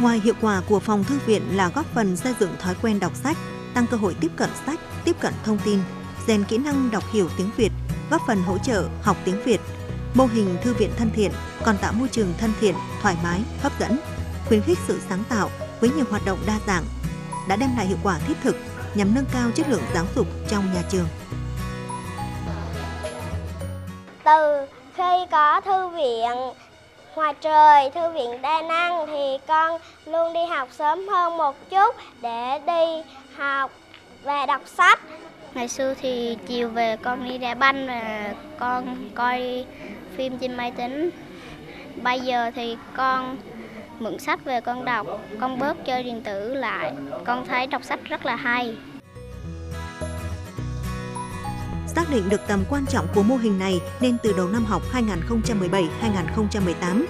Ngoài hiệu quả của phòng thư viện là góp phần xây dựng thói quen đọc sách, tăng cơ hội tiếp cận sách, tiếp cận thông tin, rèn kỹ năng đọc hiểu tiếng Việt, góp phần hỗ trợ học tiếng Việt. Mô hình thư viện thân thiện còn tạo môi trường thân thiện, thoải mái, hấp dẫn, khuyến khích sự sáng tạo với nhiều hoạt động đa dạng, đã đem lại hiệu quả thiết thực nhằm nâng cao chất lượng giáo dục trong nhà trường. Từ khi có thư viện ngoài trời, thư viện đa năng thì con luôn đi học sớm hơn một chút để đi học và đọc sách. Ngày xưa thì chiều về con đi đá banh và con coi phim trên máy tính. Bây giờ thì con mượn sách về con đọc, con bớt chơi điện tử lại. Con thấy đọc sách rất là hay. Xác định được tầm quan trọng của mô hình này nên từ đầu năm học 2017-2018,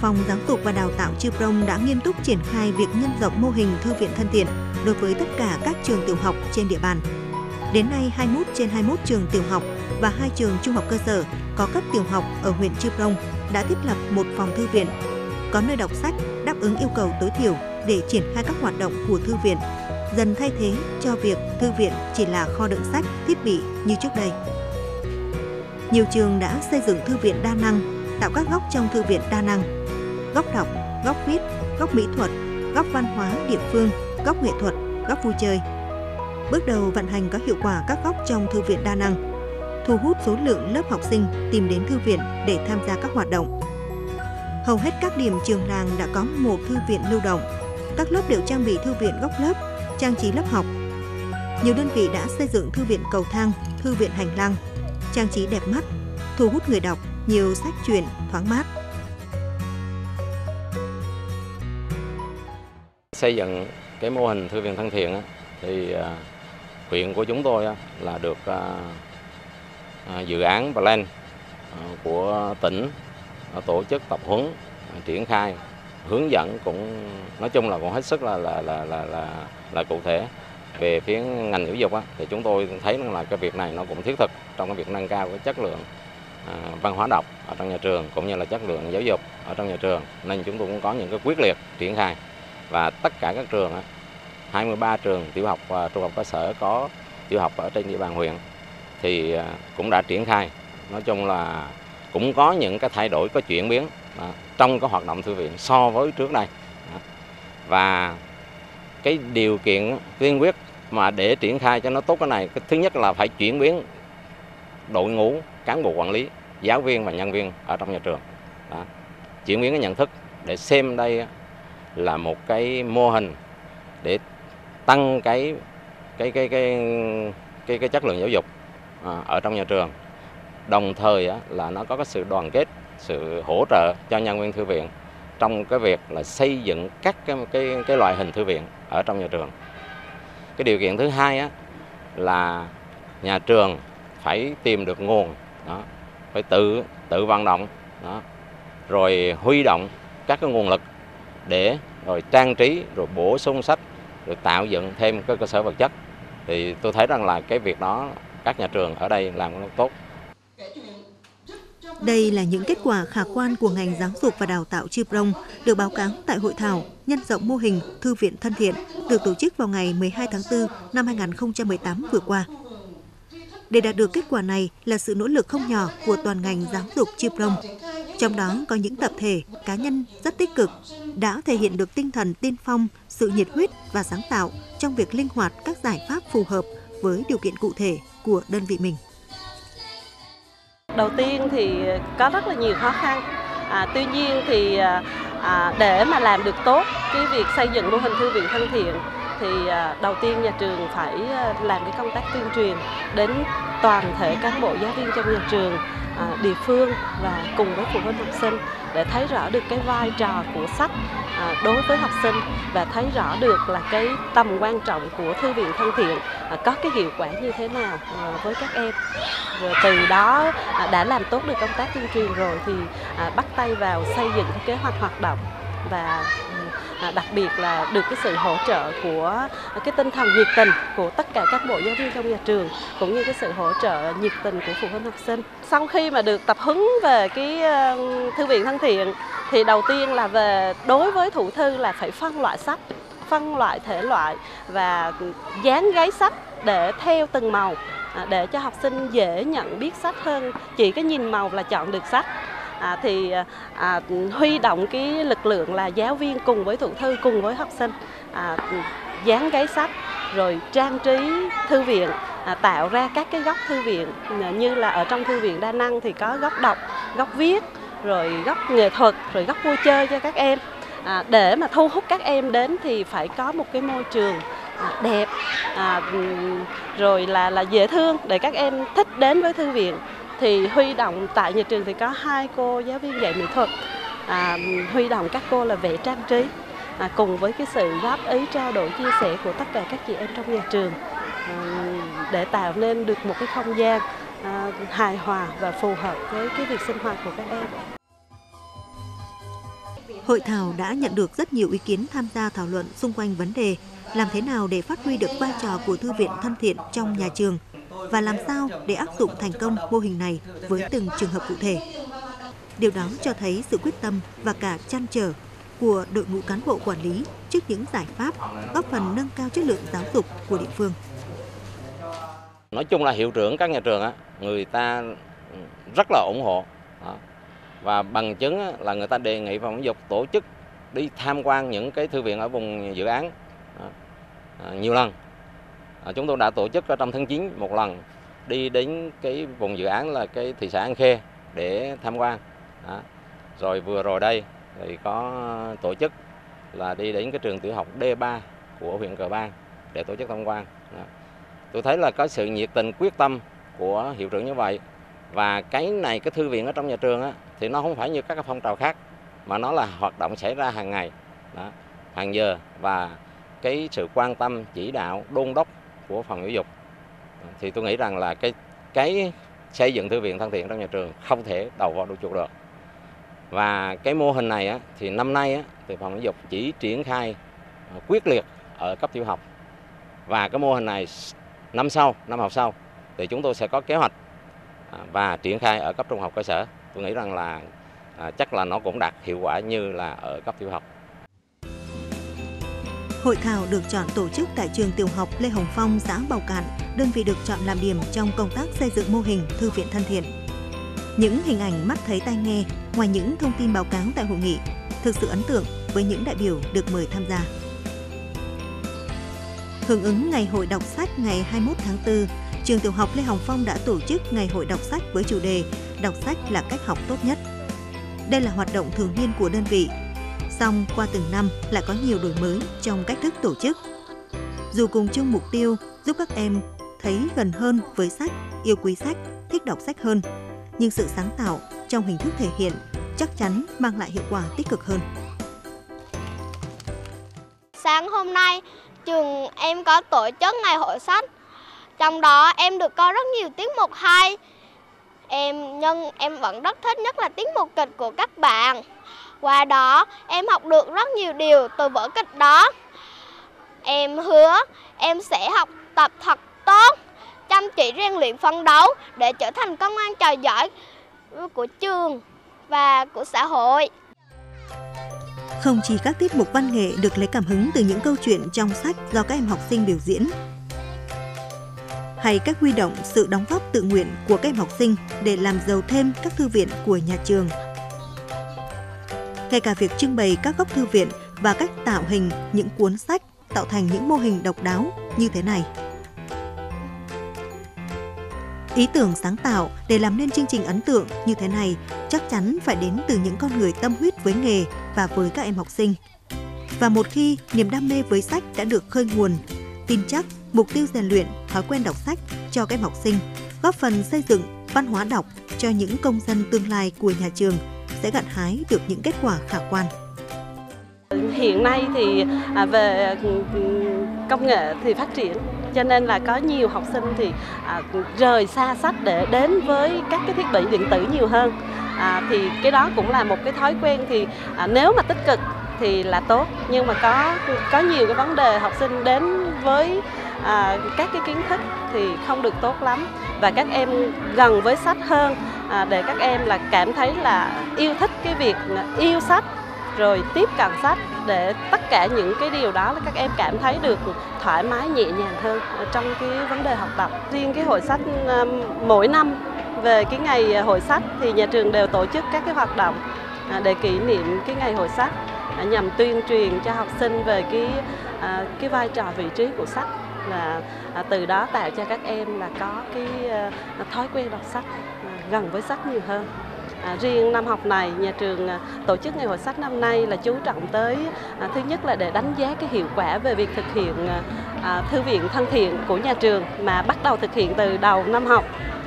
Phòng Giáo dục và Đào tạo Chư Prong đã nghiêm túc triển khai việc nhân rộng mô hình thư viện thân thiện đối với tất cả các trường tiểu học trên địa bàn. Đến nay, 21 trên 21 trường tiểu học và hai trường trung học cơ sở có cấp tiểu học ở huyện Chư Prong đã thiết lập một phòng thư viện, có nơi đọc sách đáp ứng yêu cầu tối thiểu để triển khai các hoạt động của thư viện dần thay thế cho việc thư viện chỉ là kho đựng sách, thiết bị như trước đây. Nhiều trường đã xây dựng thư viện đa năng, tạo các góc trong thư viện đa năng. Góc đọc, góc viết, góc mỹ thuật, góc văn hóa địa phương, góc nghệ thuật, góc vui chơi. Bước đầu vận hành có hiệu quả các góc trong thư viện đa năng, thu hút số lượng lớp học sinh tìm đến thư viện để tham gia các hoạt động. Hầu hết các điểm trường làng đã có một thư viện lưu động. Các lớp đều trang bị thư viện góc lớp trang trí lớp học. Nhiều đơn vị đã xây dựng thư viện cầu thang, thư viện hành lang, trang trí đẹp mắt, thu hút người đọc, nhiều sách truyện thoáng mát. Xây dựng cái mô hình thư viện thân thiện thì à, huyện của chúng tôi là được à, à, dự án plan của tỉnh tổ chức tập huấn triển khai hướng dẫn cũng nói chung là cũng hết sức là là là là là, là cụ thể. Về phía ngành giáo dục á, thì chúng tôi thấy là cái việc này nó cũng thiết thực trong cái việc nâng cao cái chất lượng à, văn hóa đọc ở trong nhà trường cũng như là chất lượng giáo dục ở trong nhà trường. Nên chúng tôi cũng có những cái quyết liệt triển khai. Và tất cả các trường á, 23 trường tiểu học và trung học cơ sở có tiểu học ở trên địa bàn huyện thì à, cũng đã triển khai. Nói chung là cũng có những cái thay đổi có chuyển biến à, trong cái hoạt động thư viện so với trước đây. Và cái điều kiện tiên quyết mà để triển khai cho nó tốt cái này cái thứ nhất là phải chuyển biến đội ngũ cán bộ quản lý giáo viên và nhân viên ở trong nhà trường. Đó. chuyển biến cái nhận thức để xem đây là một cái mô hình để tăng cái cái cái cái cái, cái chất lượng giáo dục à, ở trong nhà trường. Đồng thời á, là nó có cái sự đoàn kết sự hỗ trợ cho nhân viên thư viện trong cái việc là xây dựng các cái cái, cái loại hình thư viện ở trong nhà trường. Cái điều kiện thứ hai á, là nhà trường phải tìm được nguồn đó phải tự tự vận động đó rồi huy động các cái nguồn lực để rồi trang trí rồi bổ sung sách rồi tạo dựng thêm cái cơ sở vật chất. Thì tôi thấy rằng là cái việc đó các nhà trường ở đây làm rất tốt đây là những kết quả khả quan của ngành giáo dục và đào tạo Chư Prong được báo cáo tại hội thảo nhân rộng mô hình thư viện thân thiện được tổ chức vào ngày 12 tháng 4 năm 2018 vừa qua. Để đạt được kết quả này là sự nỗ lực không nhỏ của toàn ngành giáo dục Chư Prong. Trong đó có những tập thể, cá nhân rất tích cực, đã thể hiện được tinh thần tiên phong, sự nhiệt huyết và sáng tạo trong việc linh hoạt các giải pháp phù hợp với điều kiện cụ thể của đơn vị mình. Đầu tiên thì có rất là nhiều khó khăn. À, tuy nhiên thì à, à, để mà làm được tốt cái việc xây dựng mô hình thư viện thân thiện thì à, đầu tiên nhà trường phải à, làm cái công tác tuyên truyền đến toàn thể cán bộ giáo viên trong nhà trường À, địa phương và cùng với phụ huynh học sinh để thấy rõ được cái vai trò của sách à, đối với học sinh và thấy rõ được là cái tầm quan trọng của thư viện thân thiện à, có cái hiệu quả như thế nào với các em. Rồi từ đó đã làm tốt được công tác tuyên truyền rồi thì bắt tay vào xây dựng kế hoạch hoạt động và À, đặc biệt là được cái sự hỗ trợ của cái tinh thần nhiệt tình của tất cả các bộ giáo viên trong nhà trường, cũng như cái sự hỗ trợ nhiệt tình của phụ huynh học sinh. Sau khi mà được tập huấn về cái ờ, thư viện thân thiện, thì đầu tiên là về, đối với thủ thư là phải phân loại sách, phân loại thể loại và dán gáy sách để theo từng màu à, để cho học sinh dễ nhận biết sách hơn chỉ cái nhìn màu là chọn được sách à, thì à, à, huy động cái lực lượng là giáo viên cùng với thủ thư cùng với học sinh à, dán cái sách rồi trang trí thư viện à, tạo ra các cái góc thư viện à, như là ở trong thư viện đa năng thì có góc đọc góc viết rồi góc nghệ thuật rồi góc vui chơi cho các em. À, để mà thu hút các em đến thì phải có một cái môi trường à, đẹp à, rồi là là dễ thương để các em thích đến với thư viện thì huy động tại nhà trường thì có hai cô giáo viên dạy mỹ thuật. À, huy động các cô là vẽ trang trí. À, cùng với cái sự góp ý trao đổi chia sẻ của tất cả các chị em trong nhà trường à, để tạo nên được một cái không gian à, hài hòa và phù hợp với cái việc sinh hoạt của các em. Hội thảo đã nhận được rất nhiều ý kiến tham gia thảo luận xung quanh vấn đề làm thế nào để phát huy được vai trò của thư viện thân thiện trong nhà trường và làm sao để áp dụng thành công mô hình này với từng trường hợp cụ thể. Điều đó cho thấy sự quyết tâm và cả chăn trở của đội ngũ cán bộ quản lý trước những giải pháp góp phần nâng cao chất lượng giáo dục của địa phương. Nói chung là hiệu trưởng các nhà trường á, người ta rất là ủng hộ và bằng chứng là người ta đề nghị phòng giáo dục tổ chức đi tham quan những cái thư viện ở vùng dự án à, nhiều lần Ờ, chúng tôi đã tổ chức trong tháng 9 một lần đi đến cái vùng dự án là cái thị xã An Khê để tham quan. À, rồi vừa rồi đây thì có tổ chức là đi đến cái trường tiểu học D3 của huyện Cờ Bang để tổ chức tham quan. À. tôi thấy là có sự nhiệt tình quyết tâm của hiệu trưởng như vậy và cái này cái thư viện ở trong nhà trường á, thì nó không phải như các cái phong trào khác mà nó là hoạt động xảy ra hàng ngày. Đó, hàng giờ và cái sự quan tâm chỉ đạo đôn đốc của phòng giáo dục. Thì tôi nghĩ rằng là cái cái xây dựng thư viện thân thiện trong nhà trường không thể đầu vào đuôi chuột được. Và cái mô hình này á, thì năm nay á, thì phòng giáo dục chỉ triển khai ờ, quyết liệt ở cấp tiểu học. Và cái mô hình này năm sau năm học sau thì chúng tôi sẽ có kế hoạch à, và triển khai ở cấp trung học cơ sở. Tôi nghĩ rằng là à, chắc là nó cũng đạt hiệu quả như là ở cấp tiểu học. Hội thảo được chọn tổ chức tại trường tiểu học Lê Hồng Phong, xã Bào Cạn, đơn vị được chọn làm điểm trong công tác xây dựng mô hình thư viện thân thiện. Những hình ảnh mắt thấy tai nghe, ngoài những thông tin báo cáo tại hội nghị, thực sự ấn tượng với những đại biểu được mời tham gia. Hưởng ứng Ngày hội đọc sách ngày 21 tháng 4, trường tiểu học Lê Hồng Phong đã tổ chức Ngày hội đọc sách với chủ đề Đọc sách là cách học tốt nhất. Đây là hoạt động thường niên của đơn vị, song qua từng năm lại có nhiều đổi mới trong cách thức tổ chức. Dù cùng chung mục tiêu giúp các em thấy gần hơn với sách, yêu quý sách, thích đọc sách hơn, nhưng sự sáng tạo trong hình thức thể hiện chắc chắn mang lại hiệu quả tích cực hơn. Sáng hôm nay, trường em có tổ chức ngày hội sách trong đó em được coi rất nhiều tiết mục hay. Em nhưng em vẫn rất thích nhất là tiết mục kịch của các bạn. Qua đó em học được rất nhiều điều từ vở kịch đó. Em hứa em sẽ học tập thật tốt, chăm chỉ rèn luyện phấn đấu để trở thành công an trò giỏi của trường và của xã hội. Không chỉ các tiết mục văn nghệ được lấy cảm hứng từ những câu chuyện trong sách do các em học sinh biểu diễn, hay các huy động sự đóng góp tự nguyện của các em học sinh để làm giàu thêm các thư viện của nhà trường. Ngay cả việc trưng bày các góc thư viện và cách tạo hình những cuốn sách tạo thành những mô hình độc đáo như thế này. Ý tưởng sáng tạo để làm nên chương trình ấn tượng như thế này chắc chắn phải đến từ những con người tâm huyết với nghề và với các em học sinh. Và một khi niềm đam mê với sách đã được khơi nguồn, tin chắc mục tiêu rèn luyện thói quen đọc sách cho các em học sinh, góp phần xây dựng văn hóa đọc cho những công dân tương lai của nhà trường sẽ gặt hái được những kết quả khả quan. Hiện nay thì à, về ừ, công nghệ thì phát triển cho nên là có nhiều học sinh thì à, rời xa sách để đến với các cái thiết bị điện tử nhiều hơn à, thì cái đó cũng là một cái thói quen thì à, nếu mà tích cực thì là tốt nhưng mà có có nhiều cái vấn đề học sinh đến với à, các cái kiến thức thì không được tốt lắm và các em gần với sách hơn à, để các em là cảm thấy là yêu thích cái việc yêu sách rồi tiếp cận sách để tất cả những cái điều đó là các em cảm thấy được thoải mái nhẹ nhàng hơn trong cái vấn đề học tập. Riêng cái hội sách mỗi năm về cái ngày hội sách thì nhà trường đều tổ chức các cái hoạt động à, để kỷ niệm cái ngày hội sách à, nhằm tuyên truyền cho học sinh về cái à, cái vai trò vị trí của sách và à, từ đó tạo cho các em là có cái ờ, thói quen đọc sách à, gần với sách nhiều hơn. À, riêng năm học này, nhà trường à, tổ chức ngày hội sách năm nay là chú trọng tới à, thứ nhất là để đánh giá cái hiệu quả về việc thực hiện à, à thư viện thân thiện của nhà trường mà bắt đầu thực hiện từ đầu năm học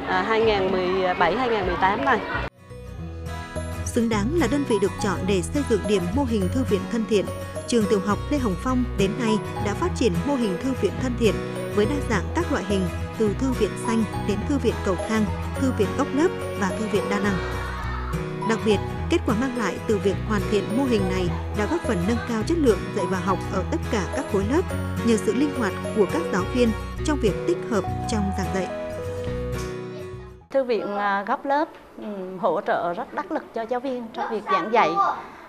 à, 2017-2018 này. Xứng đáng là đơn vị được chọn để xây dựng điểm mô hình thư viện thân thiện, trường tiểu học Lê Hồng Phong đến nay đã phát triển mô hình thư viện thân thiện với đa dạng các loại hình từ thư viện xanh đến thư viện cầu thang, thư viện góc lớp và thư viện đa năng. Đặc biệt, kết quả mang lại từ việc hoàn thiện mô hình này đã góp phần nâng cao chất lượng dạy và học ở tất cả các khối lớp nhờ sự linh hoạt của các giáo viên trong việc tích hợp trong giảng dạy. Thư viện à, góc lớp ừ, hỗ trợ rất đắc lực cho giáo viên trong việc giảng dạy.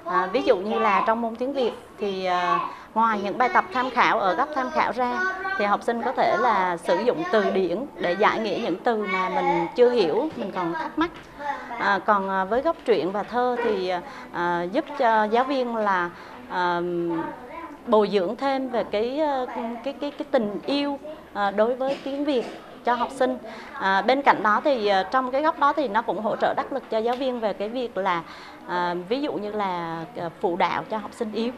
À, ví dụ như là trong môn tiếng Việt thì à, ngoài những bài tập tham khảo ở góc tham khảo ra thì học sinh có thể là sử dụng từ điển để giải nghĩa những từ mà mình chưa hiểu, mình còn thắc mắc. À, còn à, với góc truyện và thơ thì à, giúp cho giáo viên là à, bồi dưỡng thêm về cái à, cái cái cái tình yêu à, đối với tiếng Việt cho học sinh. À, bên cạnh đó thì à, trong cái góc đó thì nó cũng hỗ trợ đắc lực cho giáo viên về cái việc là à, ví dụ như là à, phụ đạo cho học sinh yếu.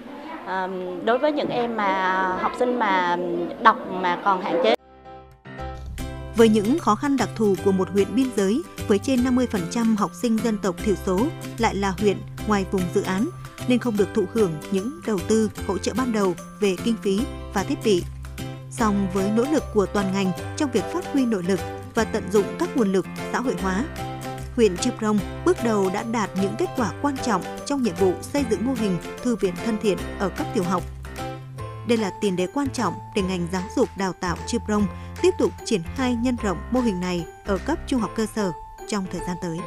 À, đối với những em mà học sinh mà đọc mà còn hạn chế với những khó khăn đặc thù của một huyện biên giới với trên 50% học sinh dân tộc thiểu số lại là huyện ngoài vùng dự án nên không được thụ hưởng những đầu tư hỗ trợ ban đầu về kinh phí và thiết bị. Song với nỗ lực của toàn ngành trong việc phát huy nội lực và tận dụng các nguồn lực xã hội hóa, huyện Chư Prong bước đầu đã đạt những kết quả quan trọng trong nhiệm vụ xây dựng mô hình thư viện thân thiện ở cấp tiểu học. Đây là tiền đề quan trọng để ngành giáo dục đào tạo Chư Prong tiếp tục triển khai nhân rộng mô hình này ở cấp trung học cơ sở trong thời gian tới.